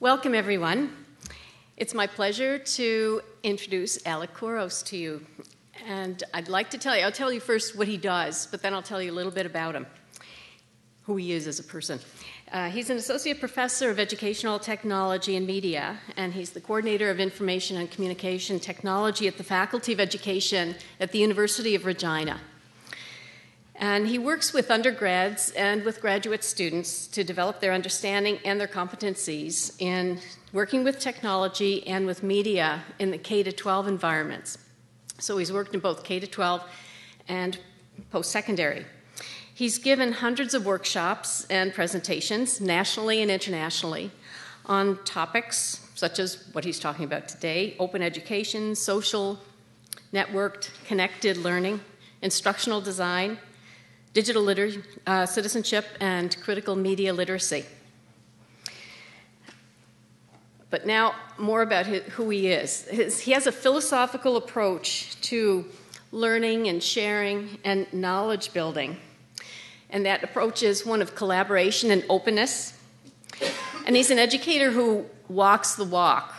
Welcome, everyone. It's my pleasure to introduce Alec Couros to you. And I'd like to tell you, I'll tell you first what he does, but then I'll tell you a little bit about him, who he is as a person. Uh, he's an associate professor of educational technology and media, and he's the coordinator of information and communication technology at the Faculty of Education at the University of Regina. And he works with undergrads and with graduate students to develop their understanding and their competencies in working with technology and with media in the K 12 environments. So he's worked in both K 12 and post secondary. He's given hundreds of workshops and presentations, nationally and internationally, on topics such as what he's talking about today open education, social, networked, connected learning, instructional design, digital liter- uh, citizenship, and critical media literacy. But now, more about his, who he is. His, he has a philosophical approach to learning and sharing and knowledge building. And that approach is one of collaboration and openness. And he's an educator who walks the walk,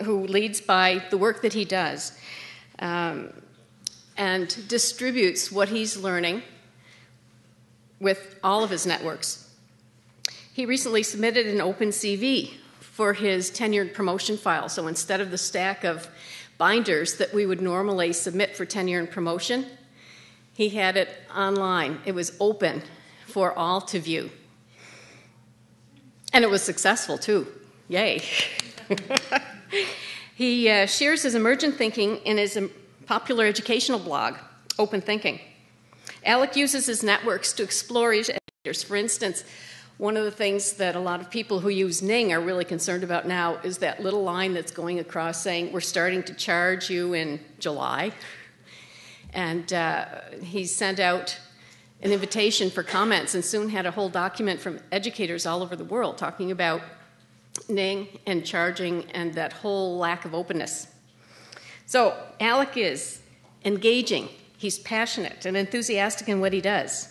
who leads by the work that he does, um, and distributes what he's learning with all of his networks. He recently submitted an open CV for his tenured promotion file. So instead of the stack of binders that we would normally submit for tenure and promotion, he had it online. It was open for all to view. And it was successful too. Yay. he uh, shares his emergent thinking in his um, popular educational blog, Open Thinking. Alec uses his networks to explore educators. For instance, one of the things that a lot of people who use Ning are really concerned about now is that little line that's going across saying, We're starting to charge you in July. And uh, he sent out an invitation for comments and soon had a whole document from educators all over the world talking about Ning and charging and that whole lack of openness. So, Alec is engaging He's passionate and enthusiastic in what he does.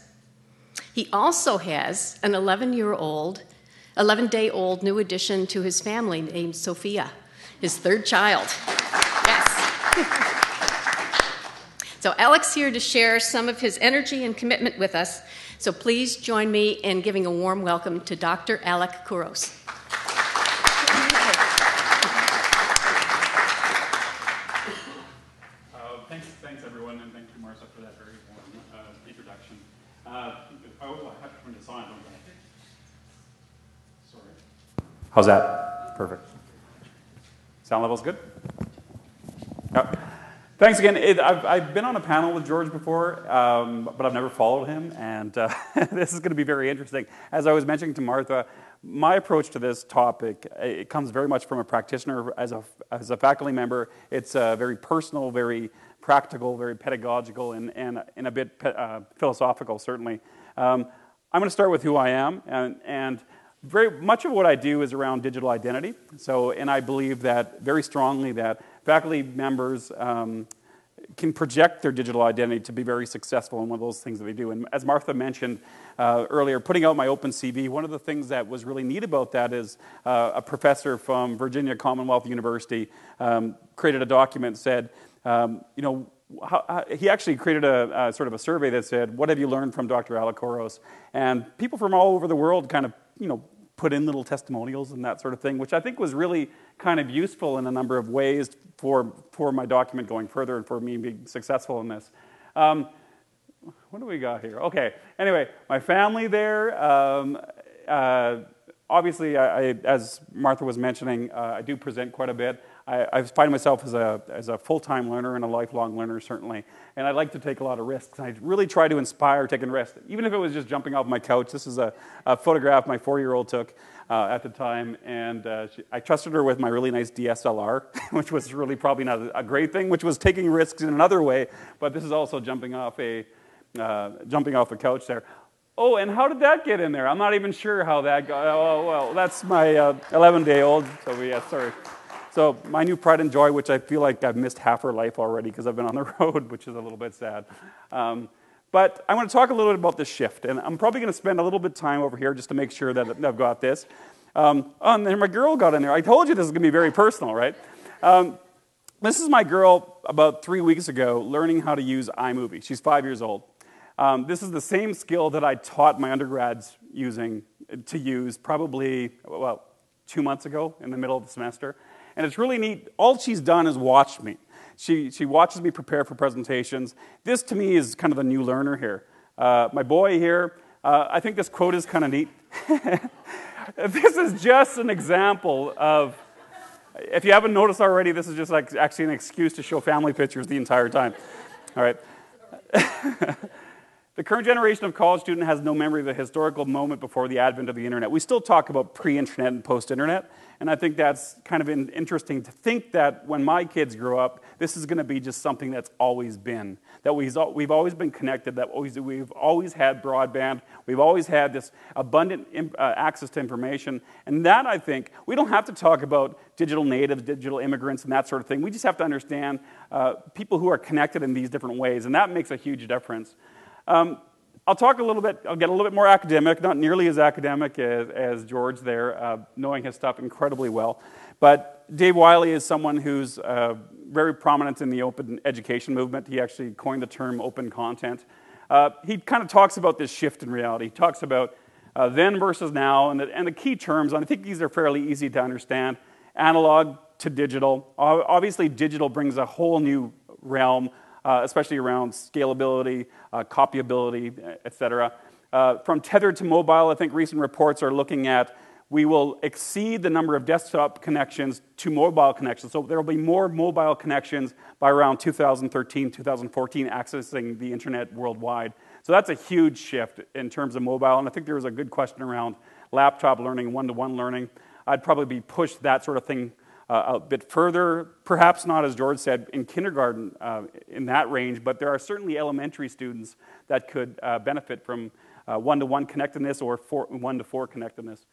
He also has an 11 year old, 11 day old new addition to his family named Sophia, his third child. Yes. so, Alec's here to share some of his energy and commitment with us. So, please join me in giving a warm welcome to Dr. Alec Couros. How's that? Perfect. Sound level's good? Yep. Thanks again. It, I've, I've, been on a panel with George before, um, but I've never followed him, and uh, this is going to be very interesting. As I was mentioning to Martha, my approach to this topic it comes very much from a practitioner as a, as a faculty member. It's uh, very personal, very practical, very pedagogical, and, and, and a bit uh, philosophical, certainly. Um, I'm going to start with who I am, and, and very much of what I do is around digital identity. So, and I believe that very strongly that faculty members um, can project their digital identity to be very successful in one of those things that they do. And as Martha mentioned uh, earlier, putting out my open CV, one of the things that was really neat about that is uh, a professor from Virginia Commonwealth University um, created a document said, um, you know, how, how, he actually created a, a, sort of a survey that said, "What have you learned from Dr. Alec Couros?" And people from all over the world kind of, you know, put in little testimonials and that sort of thing, which I think was really kind of useful in a number of ways for, for my document going further and for me being successful in this. Um, what do we got here? Okay, anyway, my family there. Um, uh, obviously, I, I, as Martha was mentioning, uh, I do present quite a bit. I, I find myself as a, as a full time learner and a lifelong learner, certainly. And I like to take a lot of risks. I really try to inspire taking risks, even if it was just jumping off my couch. This is a, a photograph my four year old took uh, at the time. And uh, she, I trusted her with my really nice DSLR, which was really probably not a, great thing, which was taking risks in another way. But this is also jumping off a, uh, jumping off a couch there. Oh, and how did that get in there? I'm not even sure how that got. Oh, well, that's my 11 uh, day old. So, yeah, sorry. So my new pride and joy, which I feel like I've missed half her life already because I've been on the road, which is a little bit sad. Um, but I want to talk a little bit about the shift, and I'm probably going to spend a little bit of time over here just to make sure that I've got this. Um, oh, and then my girl got in there. I told you this is going to be very personal, right? Um, this is my girl about three weeks ago learning how to use iMovie. She's five years old. Um, this is the same skill that I taught my undergrads using to use probably, well, two months ago in the middle of the semester. And it's really neat. All she's done is watch me. She, she watches me prepare for presentations. This, to me, is kind of the new learner here. Uh, my boy here, uh, I think this quote is kind of neat. this is just an example of, if you haven't noticed already, this is just like actually an excuse to show family pictures the entire time. All right. The current generation of college student has no memory of the historical moment before the advent of the internet. We still talk about pre internet and post internet, and I think that's kind of interesting to think that when my kids grow up, this is going to be just something that's always been. That we've, we've always been connected, that we've always had broadband, we've always had this abundant uh, access to information. And that, I think, we don't have to talk about digital natives, digital immigrants, and that sort of thing. We just have to understand uh, people who are connected in these different ways, and that makes a huge difference. Um, I'll talk a little bit, I'll get a little bit more academic, not nearly as academic as, as George there, uh, knowing his stuff incredibly well. But Dave Wiley is someone who's uh, very prominent in the open education movement. He actually coined the term open content. Uh, he kind of talks about this shift in reality. He talks about uh, then versus now, and the, and the key terms, and I think these are fairly easy to understand analog to digital. Obviously, digital brings a whole new realm uh, especially around scalability, uh, copyability, et cetera. Uh, from tethered to mobile, I think recent reports are looking at we will exceed the number of desktop connections to mobile connections. So there will be more mobile connections by around 2013, 2014, accessing the internet worldwide. So that's a huge shift in terms of mobile. And I think there was a good question around laptop learning, one to one learning. I'd probably be pushed that sort of thing uh, a bit further, perhaps not, as George said, in kindergarten uh, in that range, but there are certainly elementary students that could uh, benefit from one to one connectedness or one to four connectedness.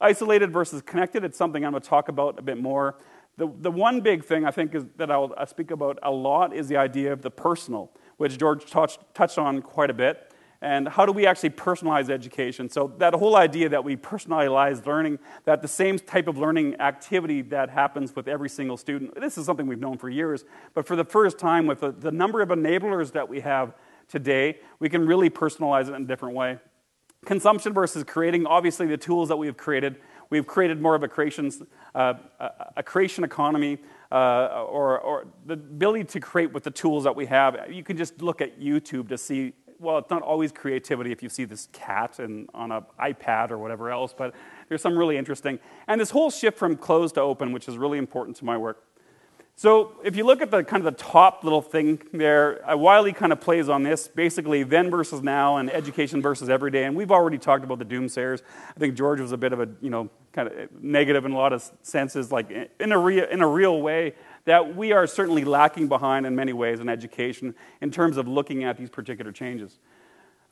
Isolated versus connected, it's something I'm going to talk about a bit more. The, the one big thing I think is, that I'll, I'll speak about a lot is the idea of the personal, which George touched, touched on quite a bit and how do we actually personalize education? So, that whole idea that we personalize learning, that the same type of learning activity that happens with every single student, this is something we've known for years, but for the first time, with the, the number of enablers that we have today, we can really personalize it in a different way. Consumption versus creating, obviously, the tools that we have created. We've created more of a creation, uh, a creation economy, uh, or, or the ability to create with the tools that we have. You can just look at YouTube to see well, it's not always creativity if you see this cat in, on an iPad or whatever else, but there's some really interesting. And this whole shift from closed to open, which is really important to my work. So if you look at the kind of the top little thing there, uh, Wiley kind of plays on this, basically then versus now and education versus everyday. And we've already talked about the doomsayers. I think George was a bit of a, you know, kind of negative in a lot of senses, like in a, rea- in a real way that we are certainly lacking behind in many ways in education in terms of looking at these particular changes.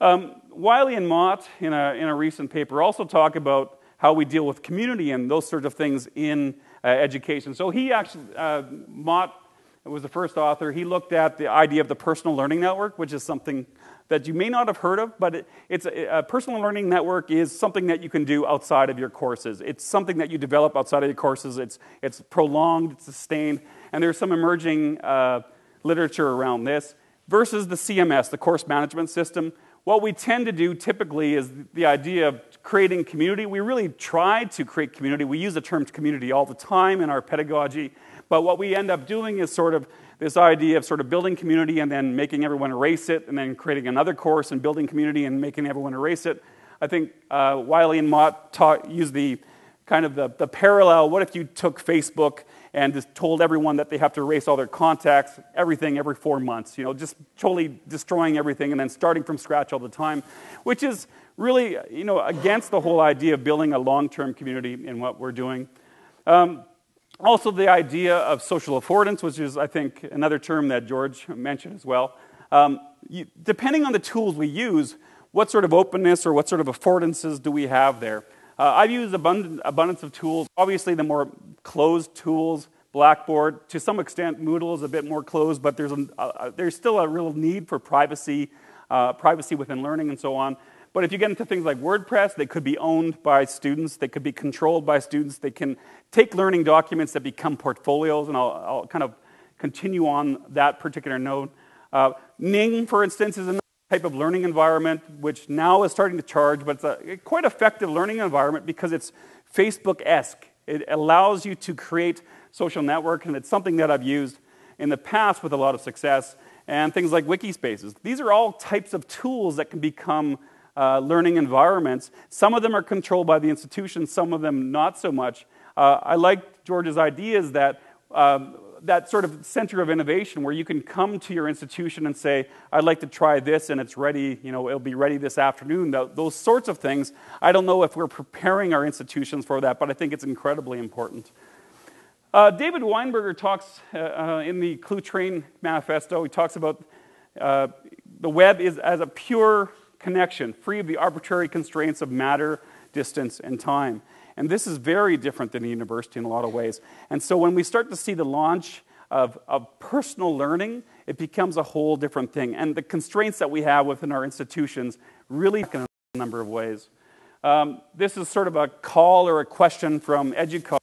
Um, Wiley and Mott, in a, in a recent paper, also talk about how we deal with community and those sorts of things in uh, education. So he actually, uh, Mott was the first author. He looked at the idea of the personal learning network, which is something that you may not have heard of, but it, it's a, a, personal learning network is something that you can do outside of your courses. It's something that you develop outside of your courses. It's, it's prolonged, it's sustained, and there's some emerging uh, literature around this. Versus the CMS, the course management system, what we tend to do typically is the idea of creating community. We really try to create community. We use the term community all the time in our pedagogy, but what we end up doing is sort of this idea of sort of building community and then making everyone erase it, and then creating another course and building community and making everyone erase it. I think uh, Wiley and Mott taught, use the kind of the, the parallel. What if you took Facebook and just told everyone that they have to erase all their contacts, everything every four months? You know, just totally destroying everything and then starting from scratch all the time, which is really, you know, against the whole idea of building a long-term community in what we're doing. Um, also, the idea of social affordance, which is, I think, another term that George mentioned as well. Um, you, depending on the tools we use, what sort of openness or what sort of affordances do we have there? Uh, I've used abundant, abundance of tools. Obviously, the more closed tools, Blackboard, to some extent, Moodle is a bit more closed, but there's, a, uh, there's still a real need for privacy, uh, privacy within learning and so on. But if you get into things like WordPress, they could be owned by students, they could be controlled by students, they can take learning documents that become portfolios, and I'll, I'll kind of continue on that particular note. Uh, Ning, for instance, is another type of learning environment which now is starting to charge, but it's a quite effective learning environment because it's Facebook esque. It allows you to create social network, and it's something that I've used in the past with a lot of success, and things like Wikispaces. These are all types of tools that can become uh, learning environments. Some of them are controlled by the institution, some of them not so much. Uh, I like George's ideas that um, that sort of center of innovation where you can come to your institution and say, I'd like to try this and it's ready, you know, it'll be ready this afternoon. Those sorts of things. I don't know if we're preparing our institutions for that, but I think it's incredibly important. Uh, David Weinberger talks uh, uh, in the Cluetrain Manifesto, he talks about uh, the web is as a pure connection, free of the arbitrary constraints of matter, distance, and time. And this is very different than the university in a lot of ways. And so when we start to see the launch of, of personal learning, it becomes a whole different thing. And the constraints that we have within our institutions really in a number of ways. Um, this is sort of a call or a question from EDUCAUSE.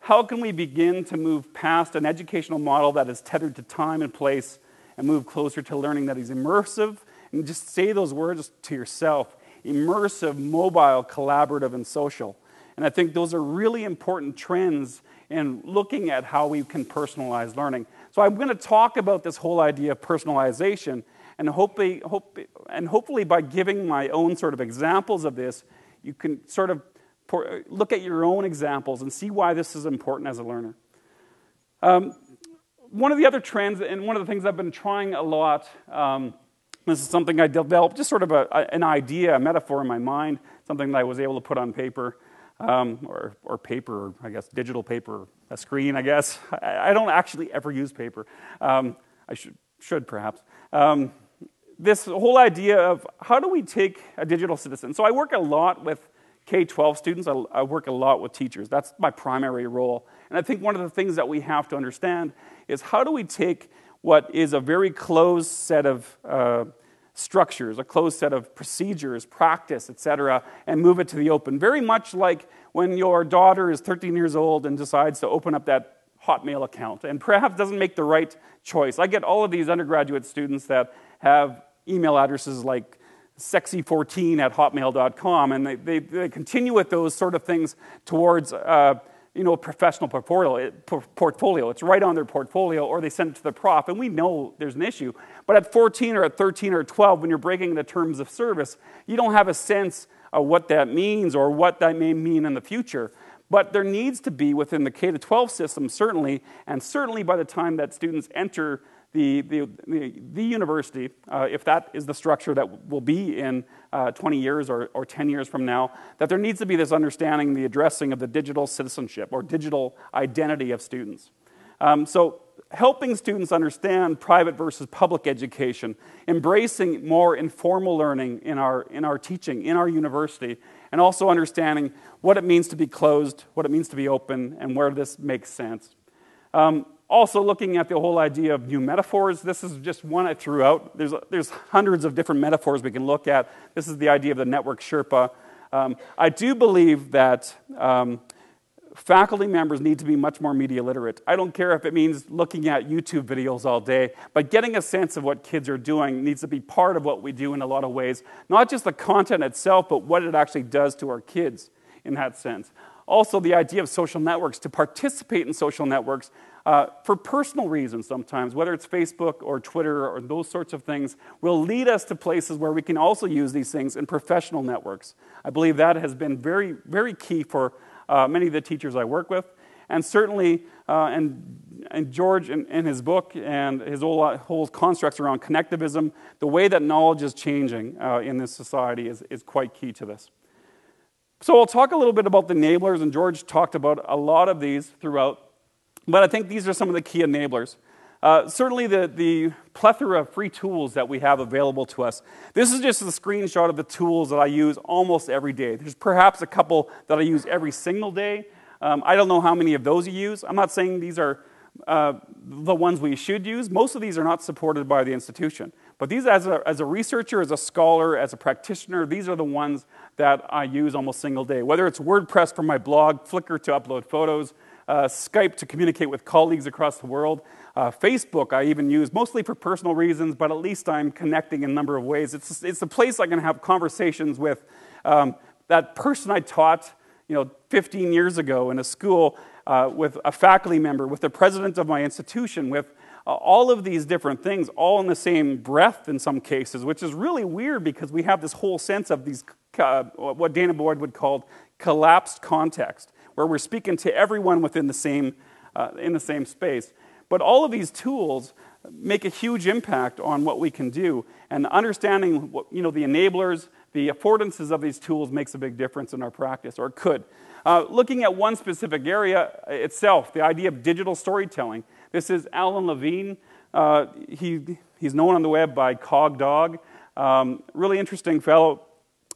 How can we begin to move past an educational model that is tethered to time and place and move closer to learning that is immersive? And just say those words to yourself immersive, mobile, collaborative, and social. And I think those are really important trends in looking at how we can personalize learning. So I'm going to talk about this whole idea of personalization, and hopefully, hope, and hopefully by giving my own sort of examples of this, you can sort of look at your own examples and see why this is important as a learner. Um, one of the other trends, and one of the things I've been trying a lot, um, this is something I developed, just sort of a, an idea, a metaphor in my mind, something that I was able to put on paper um, or, or paper, or I guess digital paper, a screen, I guess. I, I don't actually ever use paper. Um, I should, should perhaps. Um, this whole idea of how do we take a digital citizen? So I work a lot with K 12 students, I, I work a lot with teachers. That's my primary role. And I think one of the things that we have to understand is how do we take what is a very closed set of uh, structures, a closed set of procedures, practice, etc., and move it to the open. Very much like when your daughter is 13 years old and decides to open up that Hotmail account and perhaps doesn't make the right choice. I get all of these undergraduate students that have email addresses like sexy14 at hotmail.com, and they, they, they, continue with those sort of things towards. Uh, you know, a professional portfolio, portfolio. It's right on their portfolio, or they send it to the prof, and we know there's an issue. But at 14 or at 13 or 12, when you're breaking the terms of service, you don't have a sense of what that means or what that may mean in the future. But there needs to be within the K 12 system, certainly, and certainly by the time that students enter the, the, the, university, uh, if that is the structure that will be in uh, 20 years or, or 10 years from now, that there needs to be this understanding, the addressing of the digital citizenship or digital identity of students. Um, so, helping students understand private versus public education, embracing more informal learning in our, in our teaching, in our university, and also understanding what it means to be closed, what it means to be open, and where this makes sense. Um, also, looking at the whole idea of new metaphors, this is just one I threw out. There's, there's hundreds of different metaphors we can look at. This is the idea of the network Sherpa. Um, I do believe that um, faculty members need to be much more media literate. I don't care if it means looking at YouTube videos all day, but getting a sense of what kids are doing needs to be part of what we do in a lot of ways. Not just the content itself, but what it actually does to our kids in that sense. Also, the idea of social networks, to participate in social networks uh, for personal reasons sometimes, whether it's Facebook or Twitter or those sorts of things, will lead us to places where we can also use these things in professional networks. I believe that has been very, very key for uh, many of the teachers I work with. And certainly, uh, and, and George in, in, his book and his whole, whole constructs around connectivism, the way that knowledge is changing uh, in this society is, is quite key to this. So I'll talk a little bit about the enablers, and George talked about a lot of these throughout but I think these are some of the key enablers. Uh, certainly, the, the plethora of free tools that we have available to us. This is just a screenshot of the tools that I use almost every day. There's perhaps a couple that I use every single day. Um, I don't know how many of those you use. I'm not saying these are uh, the ones we should use. Most of these are not supported by the institution. But these, as a, as a researcher, as a scholar, as a practitioner, these are the ones that I use almost single day. Whether it's WordPress for my blog, Flickr to upload photos, uh, Skype to communicate with colleagues across the world, uh, Facebook I even use mostly for personal reasons, but at least I'm connecting in a number of ways. It's, it's a place I can have conversations with um, that person I taught you know, 15 years ago in a school uh, with a faculty member, with the president of my institution, with uh, all of these different things, all in the same breath in some cases, which is really weird because we have this whole sense of these, uh, what Dana Boyd would call collapsed context, where we're speaking to everyone within the same, uh, in the same space. But all of these tools make a huge impact on what we can do, and understanding what, you know, the enablers, the affordances of these tools makes a big difference in our practice, or could. Uh, looking at one specific area itself, the idea of digital storytelling. This is Alan Levine. Uh, he, he's known on the web by Cog Dog. Um, really interesting fellow.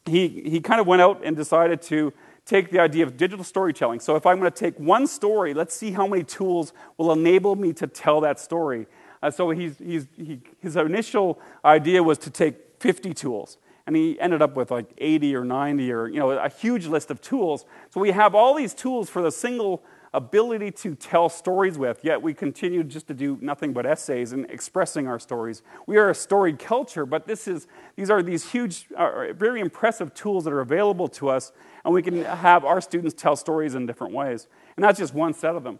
He, he kind of went out and decided to take the idea of digital storytelling. So if I'm going to take one story, let's see how many tools will enable me to tell that story. Uh, so he's, he's, he, his initial idea was to take 50 tools and he ended up with like 80 or 90 or you know a huge list of tools so we have all these tools for the single ability to tell stories with yet we continue just to do nothing but essays and expressing our stories we are a storied culture but this is these are these huge uh, very impressive tools that are available to us and we can have our students tell stories in different ways and that's just one set of them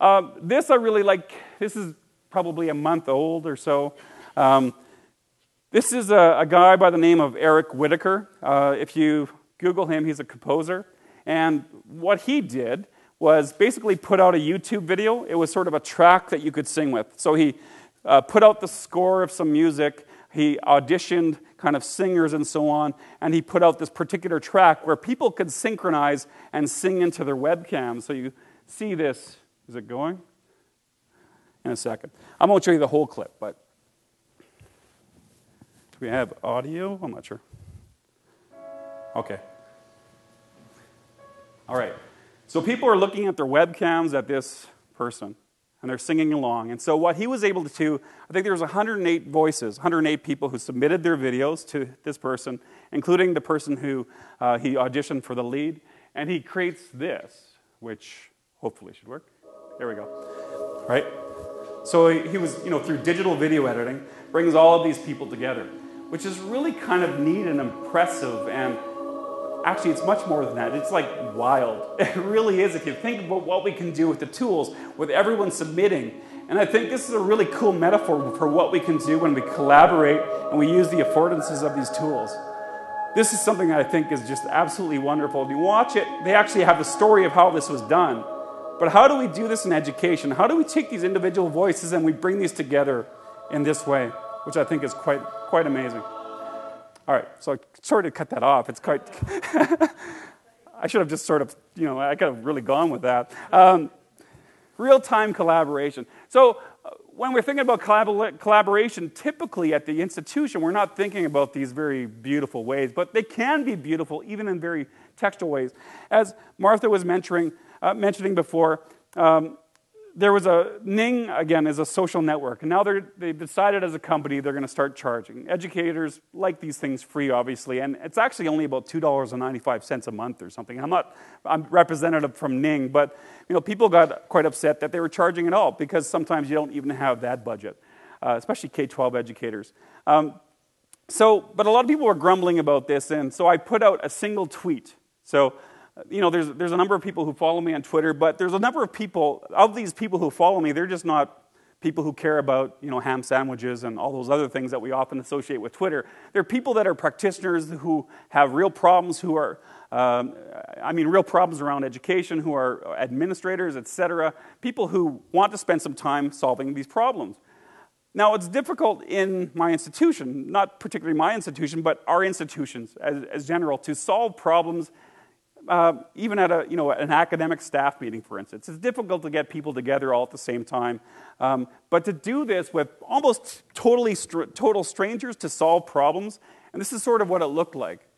uh, this i really like this is probably a month old or so um, this is a, a, guy by the name of Eric Whitacre. Uh, if you Google him, he's a composer. And what he did was basically put out a YouTube video. It was sort of a track that you could sing with. So he uh, put out the score of some music, he auditioned kind of singers and so on, and he put out this particular track where people could synchronize and sing into their webcams. So you see this. Is it going? In a second. I won't show you the whole clip, but we have audio? I'm not sure. Okay. All right. So people are looking at their webcams at this person and they're singing along. And so what he was able to do, I think there was 108 voices, 108 people who submitted their videos to this person, including the person who uh, he auditioned for the lead. And he creates this, which hopefully should work. There we go. Right? So he was, you know, through digital video editing, brings all of these people together which is really kind of neat and impressive. And actually, it's much more than that. It's like wild. It really is if you think about what we can do with the tools, with everyone submitting. And I think this is a really cool metaphor for what we can do when we collaborate and we use the affordances of these tools. This is something I think is just absolutely wonderful. If you watch it, they actually have the story of how this was done. But how do we do this in education? How do we take these individual voices and we bring these together in this way? which I think is quite, quite amazing. All right, so sort of cut that off. It's quite. I should have just sort of, you know, I could have really gone with that. Um, Real time collaboration. So, uh, when we're thinking about collab- collaboration, typically at the institution, we're not thinking about these very beautiful ways, but they can be beautiful even in very textual ways. As Martha was mentioning, uh, mentioning before, um, there was a Ning again is a social network, and now they've decided as a company they're going to start charging. Educators like these things free, obviously, and it's actually only about two dollars and ninety five cents a month or something. I'm not I'm representative from Ning, but you know people got quite upset that they were charging at all because sometimes you don't even have that budget, uh, especially K twelve educators. Um, so, but a lot of people were grumbling about this, and so I put out a single tweet. So you know, there's, there's a number of people who follow me on Twitter, but there's a number of people, of these people who follow me, they're just not people who care about, you know, ham sandwiches and all those other things that we often associate with Twitter. They're people that are practitioners who have real problems, who are, um, I mean, real problems around education, who are administrators, etc. People who want to spend some time solving these problems. Now, it's difficult in my institution, not particularly my institution, but our institutions as, as general, to solve problems uh, even at a, you know, an academic staff meeting, for instance. It's difficult to get people together all at the same time. Um, but to do this with almost totally str- total strangers to solve problems, and this is sort of what it looked like.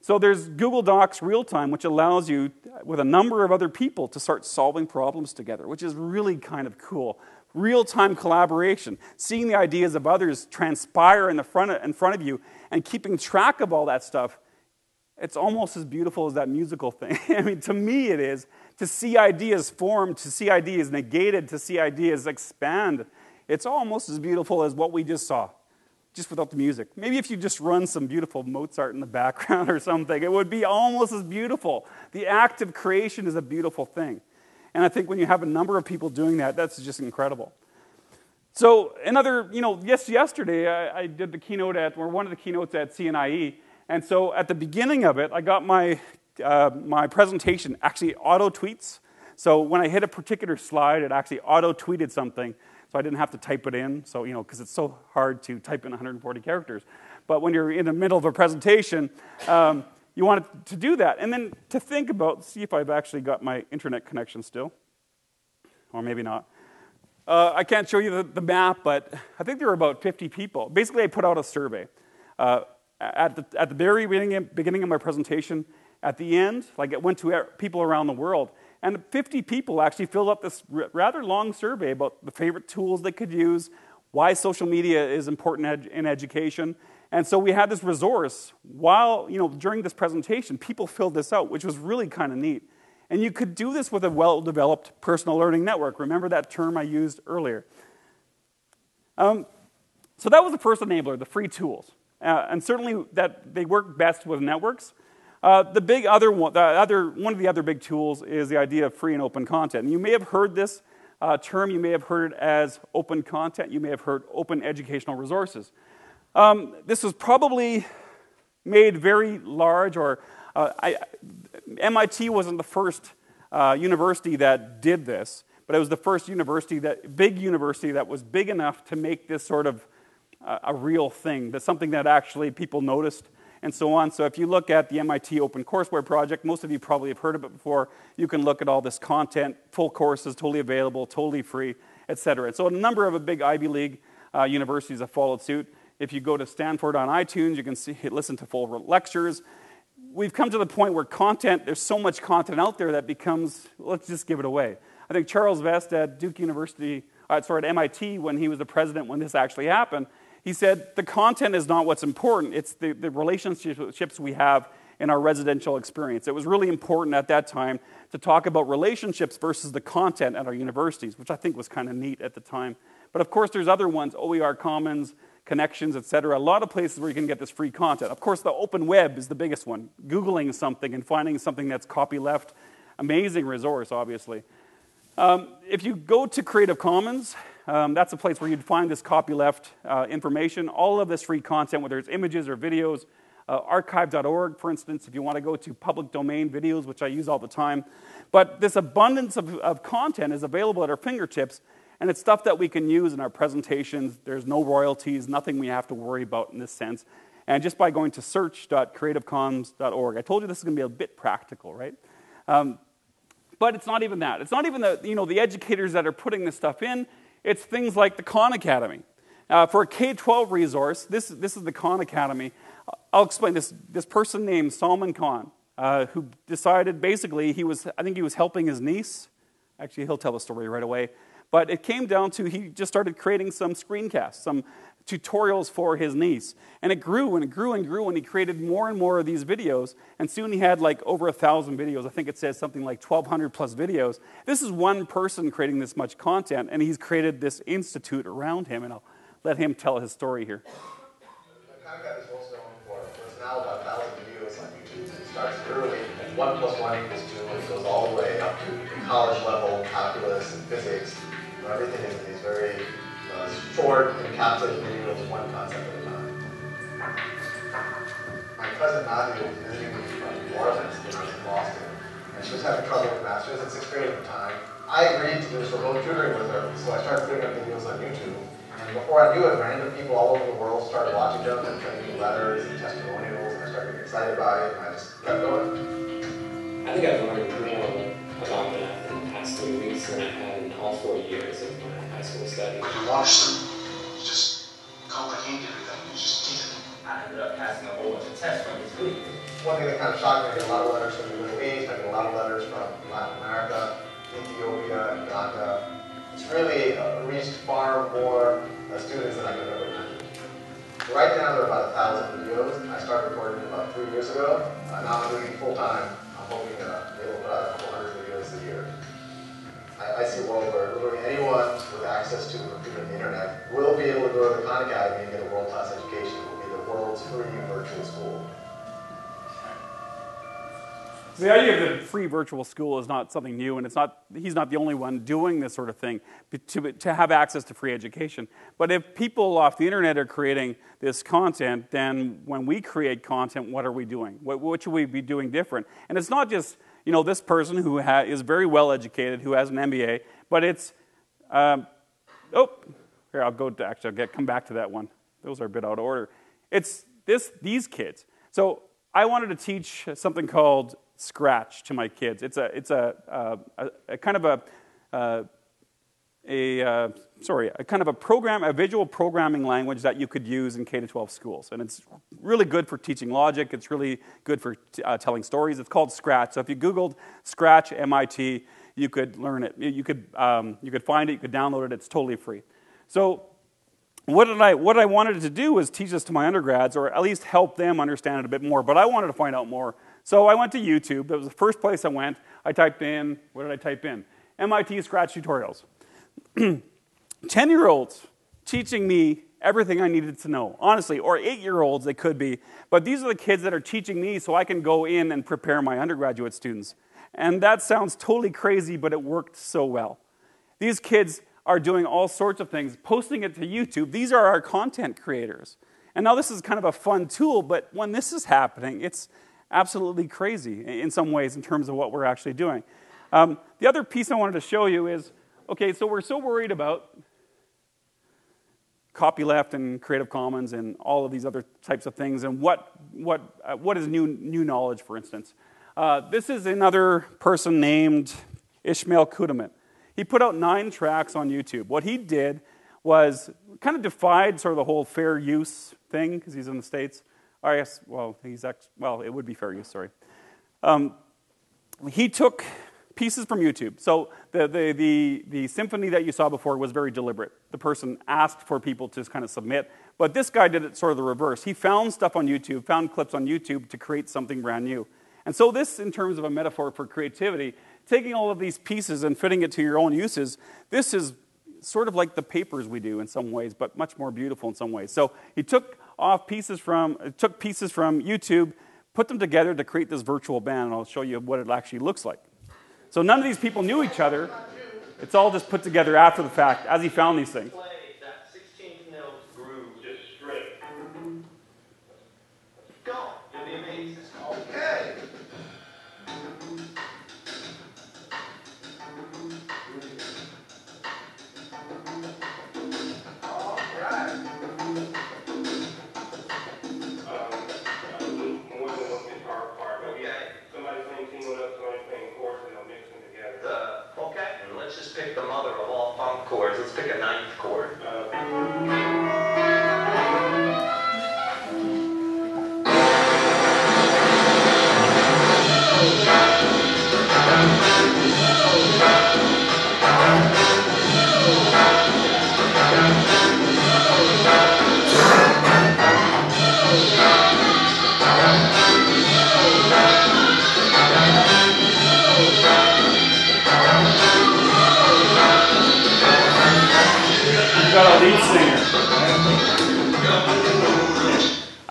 So there's Google Docs real time, which allows you, with a number of other people, to start solving problems together, which is really kind of cool. Real time collaboration, seeing the ideas of others transpire in, the front of, in front of you, and keeping track of all that stuff. It's almost as beautiful as that musical thing. I mean, to me, it is. To see ideas form, to see ideas negated, to see ideas expand. It's almost as beautiful as what we just saw just without the music. Maybe if you just run some beautiful Mozart in the background or something, it would be almost as beautiful. The act of creation is a beautiful thing. And I think when you have a number of people doing that, that's just incredible. So, another, you know, yes, yesterday I, I did the keynote at, or one of the keynotes at CNIE. And so at the beginning of it, I got my, uh, my presentation actually auto tweets. So when I hit a particular slide, it actually auto tweeted something so I didn't have to type it in. So, you know, because it's so hard to type in 140 characters. But when you're in the middle of a presentation, um, you want to do that. And then to think about, see if I've actually got my internet connection still, or maybe not. Uh, I can't show you the, the, map, but I think there were about 50 people. Basically, I put out a survey. Uh, at, the, at the very beginning, of my presentation, at the end, like it went to people around the world, and 50 people actually filled out this rather long survey about the favorite tools they could use, why social media is important in education. And so we had this resource while, you know, during this presentation, people filled this out, which was really kind of neat. And you could do this with a well developed personal learning network. Remember that term I used earlier? Um, so that was the first enabler, the free tools. Uh, and certainly that they work best with networks. Uh, the big other one, the other, one of the other big tools is the idea of free and open content. And you may have heard this uh, term, you may have heard it as open content, you may have heard open educational resources. Um, this was probably made very large, or uh, I, MIT wasn't the first uh, university that did this, but it was the first university that, big university that was big enough to make this sort of a real thing, that something that actually people noticed and so on. So if you look at the MIT Open Courseware project, most of you probably have heard of it before. You can look at all this content, full courses, totally available, totally free, et cetera. So a number of a big Ivy League uh, universities have followed suit. If you go to Stanford on iTunes, you can see, listen to full lectures. We've come to the point where content, there's so much content out there that becomes, let's just give it away. I think Charles Vest at Duke University, uh, sorry, at MIT, when he was the president when this actually happened, he said, the content is not what's important, it's the, the relationships we have in our residential experience. It was really important at that time to talk about relationships versus the content at our universities, which I think was kind of neat at the time. But of course, there's other ones, OER Commons, Connexions, etc. A lot of places where you can get this free content. Of course, the open web is the biggest one. Googling something and finding something that's copyleft, amazing resource, obviously. Um, if you go to Creative Commons, um, that's a place where you'd find this copyleft uh, information, all of this free content, whether it's images or videos. Uh, archive.org, for instance, if you want to go to public domain videos, which I use all the time. But this abundance of, of content is available at our fingertips, and it's stuff that we can use in our presentations. There's no royalties, nothing we have to worry about in this sense. And just by going to search.creativecommons.org, I told you this is going to be a bit practical, right? Um, but it's not even that. It's not even the, you know, the educators that are putting this stuff in. It's things like the Khan Academy. Uh, for a K 12 resource, this, this is the Khan Academy. I'll explain this. This person named Salman Khan, uh, who decided basically he was, I think he was helping his niece. Actually, he'll tell the story right away. But it came down to he just started creating some screencasts, some tutorials for his niece. And it grew and it grew and grew, and he created more and more of these videos. And soon he had like over a thousand videos. I think it says something like 1,200 plus videos. This is one person creating this much content, and he's created this institute around him. And I'll let him tell his story here. now about 1,000 videos on YouTube. It starts early, and 1 plus 1 equals 2, and it goes all the way up to college level calculus and physics. Everything is uh, short, encapsulated videos, one concept at a time. My cousin Nadia was visiting me from in Boston, and she was having trouble with math. She was in sixth grade at the time. I agreed to do this remote tutoring with her, so I started putting up videos on YouTube. And before I knew it, random people all over the world started watching them and sending me letters and testimonials, and I started getting excited about it, and I just kept going. I think I've learned more about math in the past three weeks than I had in all four years of my high school studies. If you watch them, you just comprehend everything. You just get it. I ended up passing a whole bunch of tests from his videos. one thing that kind of shocked me, I get a lot of letters from the Middle East, I get a lot of letters from Latin America, Ethiopia, Uganda. It's really uh, reached far more uh, students than I could have ever imagined. Right now, there are about a thousand videos. I started recording about three years ago. Uh, now I'm doing full time. I'm hoping to be able to put out a couple hundred videos a year. I, I see a world where literally anyone with access to a computer and the internet will be able to go to the Khan Academy and get a world-class education. It will be the world's free virtual school. The idea of the free virtual school is not something new, and it's not, he's not the only one doing this sort of thing to, to have access to free education. But if people off the internet are creating this content, then when we create content, what are we doing? What, what should we be doing different? And it's not just, you know, this person who ha- is very well educated, who has an MBA, but it's, um, oh, here, I'll go to, actually, I'll get, come back to that one. Those are a bit out of order. It's this, these kids. So I wanted to teach something called Scratch to my kids. It's a, it's a, a, a kind of a, uh, a uh, sorry, a kind of a program, a visual programming language that you could use in K to 12 schools, and it's really good for teaching logic. It's really good for t- uh, telling stories. It's called Scratch. So if you Googled Scratch MIT, you could learn it. You could, um, you could find it. You could download it. It's totally free. So what did I what I wanted to do was teach this to my undergrads, or at least help them understand it a bit more. But I wanted to find out more so I went to YouTube. That was the first place I went. I typed in, what did I type in? MIT Scratch tutorials. 10 year olds teaching me everything I needed to know, honestly, or eight year olds they could be. But these are the kids that are teaching me so I can go in and prepare my undergraduate students. And that sounds totally crazy, but it worked so well. These kids are doing all sorts of things, posting it to YouTube. These are our content creators. And now this is kind of a fun tool, but when this is happening, it's, absolutely crazy in some ways in terms of what we're actually doing. Um, the other piece I wanted to show you is okay, so we're so worried about copyleft and Creative Commons and all of these other types of things, and what, what, uh, what is new, new knowledge, for instance. Uh, this is another person named Ishmael Kudament. He put out nine tracks on YouTube. What he did was kind of defied sort of the whole fair use thing, because he's in the States. Or yes, well, he's ex, well, it would be fair use, sorry. Um, he took pieces from YouTube. So the, the, the, the, symphony that you saw before was very deliberate. The person asked for people to kind of submit, but this guy did it sort of the reverse. He found stuff on YouTube, found clips on YouTube to create something brand new. And so this, in terms of a metaphor for creativity, taking all of these pieces and fitting it to your own uses, this is sort of like the papers we do in some ways, but much more beautiful in some ways. So he took off pieces from, took pieces from YouTube, put them together to create this virtual band, and I'll show you what it actually looks like. So none of these people knew each other. It's all just put together after the fact as he found these things.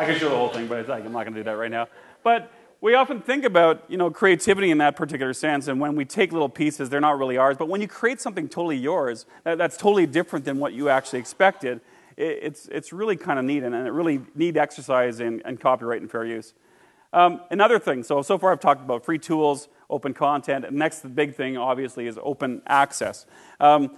I can show the whole thing, but I'm not going to do that right now. But we often think about you know creativity in that particular sense, and when we take little pieces, they're not really ours. But when you create something totally yours, that, that's totally different than what you actually expected. It, it's it's really kind of neat, and, and it really need exercise in, in copyright and fair use. Um, another thing. So so far, I've talked about free tools, open content. And next, the big thing, obviously, is open access. Um,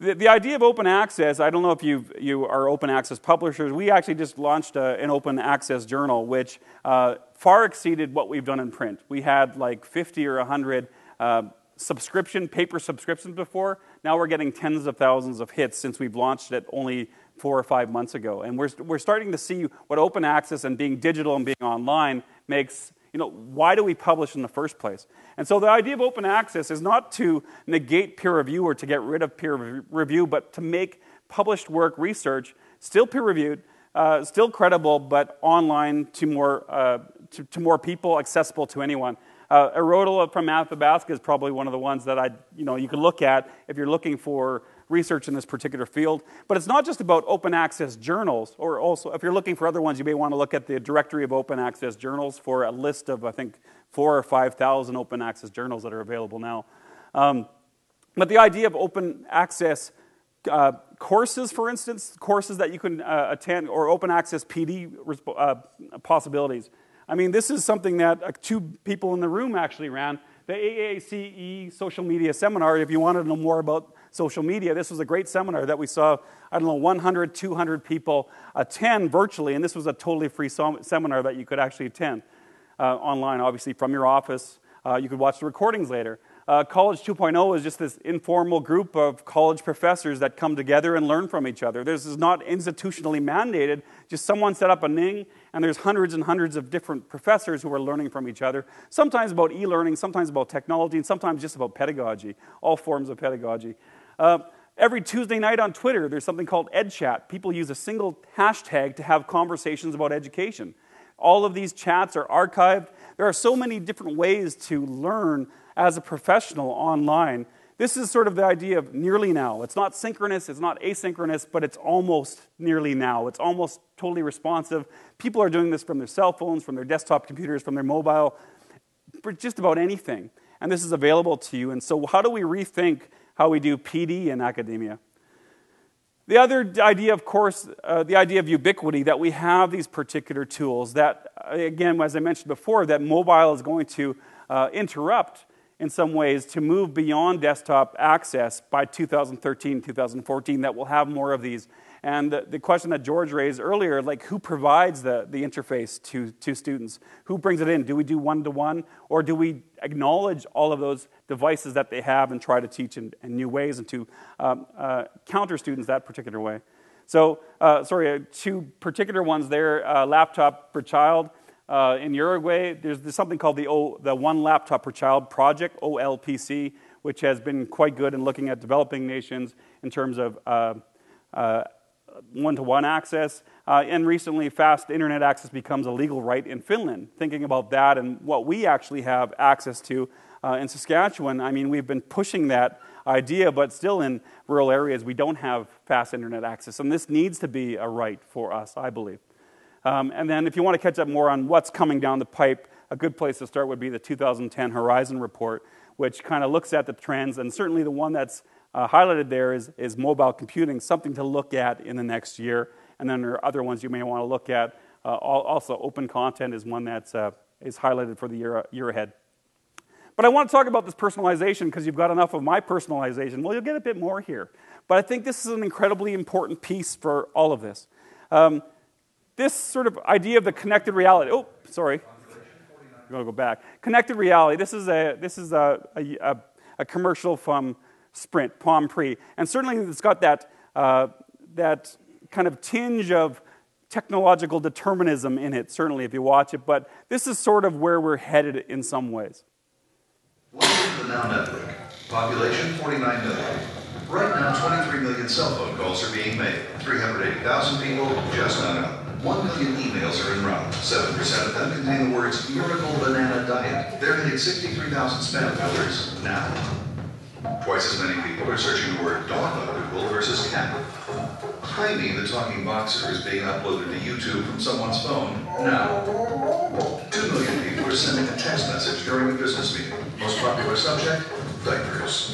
the, the idea of open access, I don't know if you you are open access publishers. We actually just launched a, an open access journal, which uh, far exceeded what we've done in print. We had like 50 or 100 uh, subscription, paper subscriptions before. Now we're getting tens of thousands of hits since we've launched it only four or five months ago. And we're, we're starting to see what open access and being digital and being online makes you know, why do we publish in the first place? And so the idea of open access is not to negate peer review or to get rid of peer review, but to make published work research still peer reviewed, uh, still credible, but online to more, uh, to, to, more people, accessible to anyone. Uh, IRRODL from Athabasca is probably one of the ones that I, you know, you can look at if you're looking for research in this particular field. But it's not just about open access journals, or also, if you're looking for other ones, you may want to look at the directory of open access journals for a list of, I think, four or 5,000 open access journals that are available now. Um, but the idea of open access uh, courses, for instance, courses that you can uh, attend, or open access PD uh, possibilities. I mean, this is something that uh, two people in the room actually ran. The AACE social media seminar, if you wanted to know more about social media. This was a great seminar that we saw, I don't know, 100, 200 people attend virtually, and this was a totally free seminar that you could actually attend uh, online, obviously, from your office. Uh, you could watch the recordings later. Uh, college 2.0 is just this informal group of college professors that come together and learn from each other. This is not institutionally mandated, just someone set up a Ning, and there's hundreds and hundreds of different professors who are learning from each other, sometimes about e learning, sometimes about technology, and sometimes just about pedagogy, all forms of pedagogy. Uh, every Tuesday night on Twitter, there's something called EdChat. People use a single hashtag to have conversations about education. All of these chats are archived. There are so many different ways to learn as a professional online. This is sort of the idea of nearly now. It's not synchronous, it's not asynchronous, but it's almost nearly now. It's almost totally responsive. People are doing this from their cell phones, from their desktop computers, from their mobile, for just about anything. And this is available to you. And so, how do we rethink how we do PD in academia. The other idea, of course, uh, the idea of ubiquity, that we have these particular tools that, again, as I mentioned before, that mobile is going to uh, interrupt in some ways to move beyond desktop access by 2013, 2014, that we'll have more of these and the, the, question that George raised earlier, like who provides the, the interface to, to students? Who brings it in? Do we do one to one? Or do we acknowledge all of those devices that they have and try to teach in, in new ways and to um, uh, counter students that particular way? So, uh, sorry, uh, two particular ones there uh, laptop per child. Uh, in Uruguay, there's, there's, something called the, o, the One Laptop Per Child Project, OLPC, which has been quite good in looking at developing nations in terms of uh, uh, one to one access. Uh, and recently, fast internet access becomes a legal right in Finland. Thinking about that and what we actually have access to uh, in Saskatchewan, I mean, we've been pushing that idea, but still in rural areas, we don't have fast internet access. And this needs to be a right for us, I believe. Um, and then, if you want to catch up more on what's coming down the pipe, a good place to start would be the 2010 Horizon Report, which kind of looks at the trends, and certainly the one that's uh, highlighted there is, is mobile computing, something to look at in the next year. And then there are other ones you may want to look at. Uh, also, open content is one that's uh, is highlighted for the year, year ahead. But I want to talk about this personalization because you've got enough of my personalization. Well, you'll get a bit more here. But I think this is an incredibly important piece for all of this. Um, this sort of idea of the connected reality. Oh, sorry. I'm going to go back. Connected reality. This is a, this is a, a, a commercial from sprint, Palm Pre. And certainly it's got that, uh, that kind of tinge of technological determinism in it, certainly, if you watch it. But this is sort of where we're headed in some ways. Welcome to the Now Network. Population 49 million. Right now, 23 million cell phone calls are being made. 380,000 people just hung up. 1 million emails are in run. 7% of them contain the words Miracle Banana Diet. They're hitting 63,000 spam filters now. Twice as many people are searching the word dog Google versus cat. Jaime the talking boxer is being uploaded to YouTube from someone's phone now. Two million people are sending a text message during a business meeting. Most popular subject? Diapers.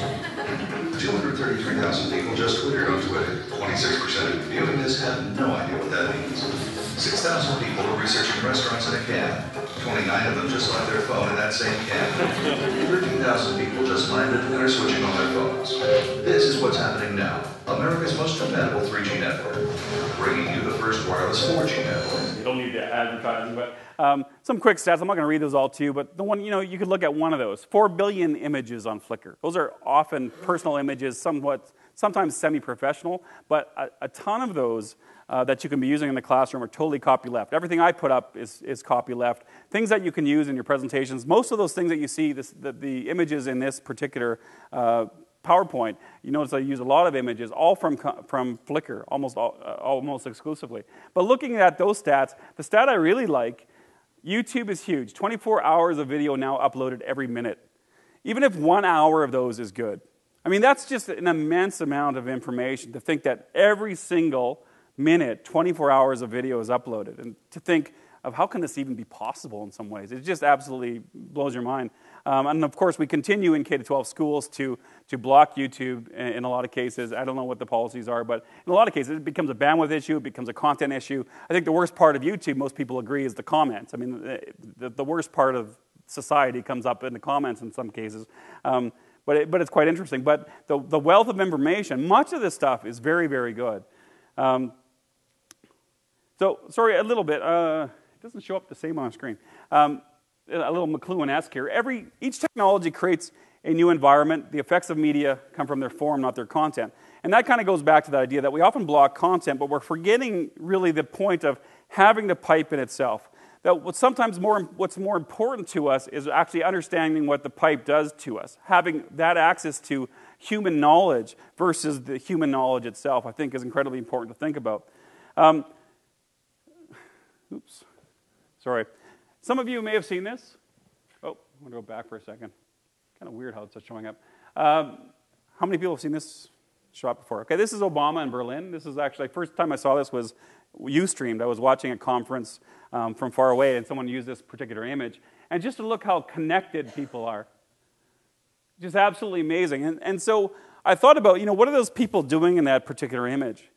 233,000 people just Twittered on Twitter. 26% of viewing this have no idea what that means. 6,000 people were researching restaurants in a cab. 29 of them just left their phone in that same cab. 13,000 people just landed and are switching on their phones. This is what's happening now. America's most compatible 3G network, bringing you the first wireless 4G network. You don't need the advertising, but um, some quick stats. I'm not going to read those all to you, but the one, you know, you could look at one of those. Four billion images on Flickr. Those are often personal images, somewhat sometimes semi-professional, but a, a ton of those uh, that you can be using in the classroom are totally copyleft. Everything I put up is, is copyleft. Things that you can use in your presentations, most of those things that you see, this, the, the images in this particular uh, PowerPoint, you notice I use a lot of images, all from, from Flickr, almost, all, uh, almost exclusively. But looking at those stats, the stat I really like, YouTube is huge. 24 hours of video now uploaded every minute. Even if one hour of those is good. I mean, that's just an immense amount of information to think that every single minute, 24 hours of video is uploaded. And to think of how can this even be possible in some ways, it just absolutely blows your mind. Um, and of course, we continue in K 12 schools to, to block YouTube in, in, a lot of cases. I don't know what the policies are, but in a lot of cases, it becomes a bandwidth issue, it becomes a content issue. I think the worst part of YouTube, most people agree, is the comments. I mean, the, the worst part of society comes up in the comments in some cases. Um, but, it, but it's quite interesting. But the, the wealth of information, much of this stuff is very, very good. Um, so, sorry, a little bit. Uh, it doesn't show up the same on screen. Um, a little McLuhan-esque here. Every, each technology creates a new environment. The effects of media come from their form, not their content. And that kind of goes back to the idea that we often block content, but we're forgetting really the point of having the pipe in itself. That what's sometimes more, what's more important to us is actually understanding what the pipe does to us. Having that access to human knowledge versus the human knowledge itself, I think, is incredibly important to think about. Um, oops, sorry. Some of you may have seen this. Oh, I'm going to go back for a second. Kind of weird how it's showing up. Um, how many people have seen this shot before? Okay, this is Obama in Berlin. This is actually, first time I saw this was Ustreamed. I was watching a conference um, from far away, and someone used this particular image. And just to look how connected people are. Just absolutely amazing. And, and so I thought about, you know, what are those people doing in that particular image?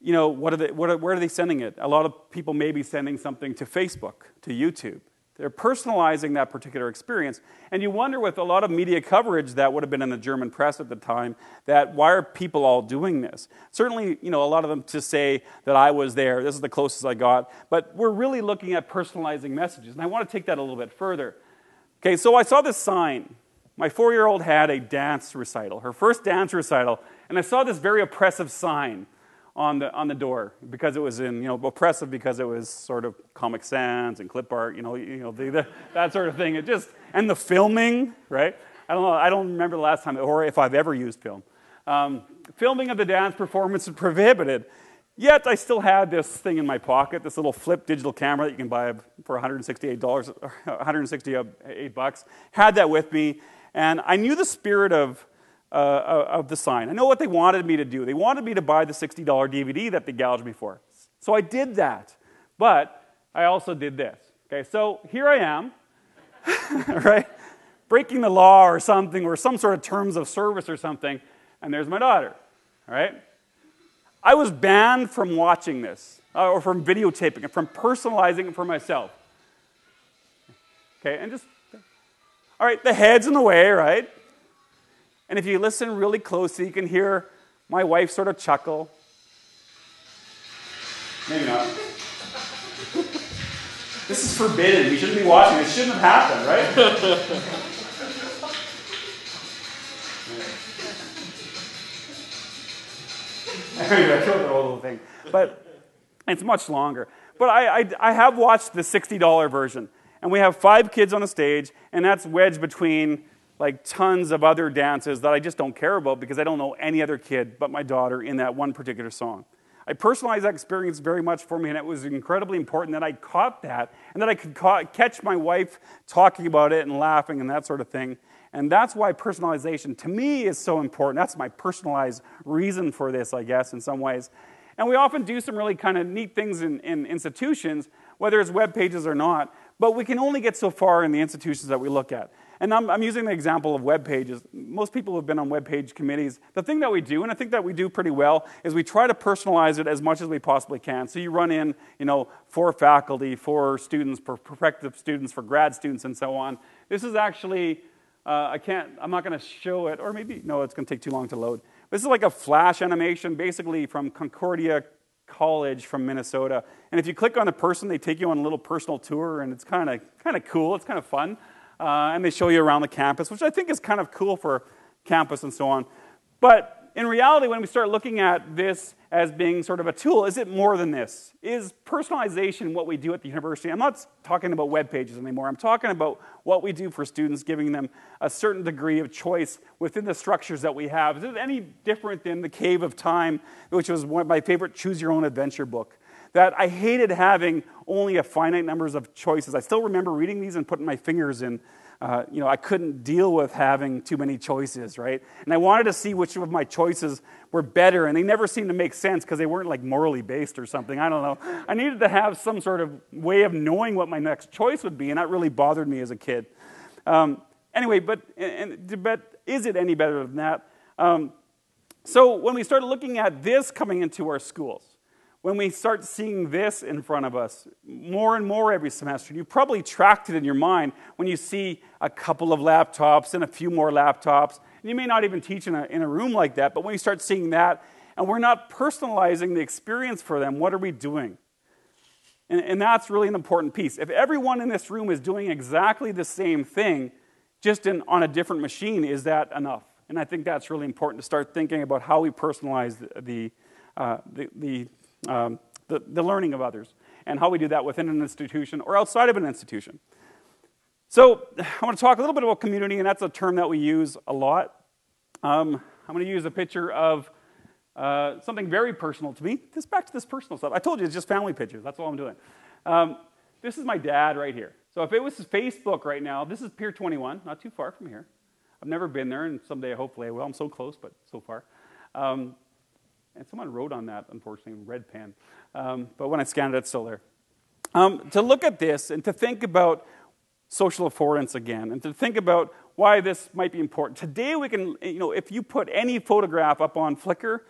You know, what are they, what are, where are they sending it? A lot of people may be sending something to Facebook, to YouTube. They're personalizing that particular experience. And you wonder, with a lot of media coverage that would have been in the German press at the time, that why are people all doing this? Certainly, you know, a lot of them to say that I was there, this is the closest I got. But we're really looking at personalizing messages. And I want to take that a little bit further. Okay, so I saw this sign. My four year old had a dance recital, her first dance recital, and I saw this very oppressive sign on the, on the door because it was in, you know, oppressive because it was sort of Comic Sans and clip art, you know, you know the, the, that sort of thing. It just, and the filming, right? I don't know, I don't remember the last time, or if I've ever used film. Um, filming of the dance performance is prohibited. Yet I still had this thing in my pocket, this little flip digital camera that you can buy for $168, 168 bucks. Had that with me, and I knew the spirit of uh, uh, of the sign. I know what they wanted me to do. They wanted me to buy the $60 DVD that they gouged me for. So I did that. But I also did this. Okay, so here I am, right? Breaking the law or something, or some sort of terms of service or something, and there's my daughter, right? I was banned from watching this, uh, or from videotaping it, from personalizing it for myself. Okay, and just, all right, the head's in the way, right? And if you listen really closely, you can hear my wife sort of chuckle. Maybe not. this is forbidden. We shouldn't be watching. It shouldn't have happened, right? anyway, I killed the whole little thing. But it's much longer. But I, I, I have watched the $60 version. And we have five kids on the stage, and that's wedged between like tons of other dances that I just don't care about because I don't know any other kid but my daughter in that one particular song. I personalized that experience very much for me, and it was incredibly important that I caught that and that I could ca- catch my wife talking about it and laughing and that sort of thing. And that's why personalization to me is so important. That's my personalized reason for this, I guess, in some ways. And we often do some really kind of neat things in, in institutions, whether it's web pages or not, but we can only get so far in the institutions that we look at. And I'm, I'm, using the example of web pages. Most people have been on web page committees, the thing that we do, and I think that we do pretty well, is we try to personalize it as much as we possibly can. So you run in, you know, for faculty, for students, for prospective students, for grad students, and so on. This is actually, uh, I can't, I'm not going to show it, or maybe, no, it's going to take too long to load. This is like a flash animation, basically from Concordia College from Minnesota. And if you click on a person, they take you on a little personal tour, and it's kind of kind of cool. It's kind of fun uh, and they show you around the campus, which I think is kind of cool for campus and so on. But in reality, when we start looking at this as being sort of a tool, is it more than this? Is personalization what we do at the university? I'm not talking about web pages anymore. I'm talking about what we do for students, giving them a certain degree of choice within the structures that we have. Is it any different than The Cave of Time, which was one of my favorite choose your own adventure book? That I hated having only a finite numbers of choices. I still remember reading these and putting my fingers in uh, you know, I couldn't deal with having too many choices, right? And I wanted to see which of my choices were better, and they never seemed to make sense because they weren't like morally based or something. I don't know. I needed to have some sort of way of knowing what my next choice would be, and that really bothered me as a kid. Um, anyway, but, and, but is it any better than that? Um, so when we started looking at this coming into our schools, when we start seeing this in front of us more and more every semester, you probably tracked it in your mind when you see a couple of laptops and a few more laptops. And you may not even teach in a, in a room like that, but when you start seeing that and we're not personalizing the experience for them, what are we doing? And, and that's really an important piece. If everyone in this room is doing exactly the same thing, just in, on a different machine, is that enough? And I think that's really important to start thinking about how we personalize the, the, uh, the, the um, the, the learning of others, and how we do that within an institution or outside of an institution. So, I want to talk a little bit about community, and that's a term that we use a lot. Um, I'm going to use a picture of uh, something very personal to me. Just back to this personal stuff. I told you it's just family pictures. That's all I'm doing. Um, this is my dad right here. So if it was Facebook right now, this is Pier 21, not too far from here. I've never been there, and someday hopefully I will. I'm so close, but so far. Um, and someone wrote on that, unfortunately, in red pen. Um, but when I scanned it, it's still there. Um, to look at this and to think about social affordance again and to think about why this might be important. Today, we can, you know, if you put any photograph up on Flickr,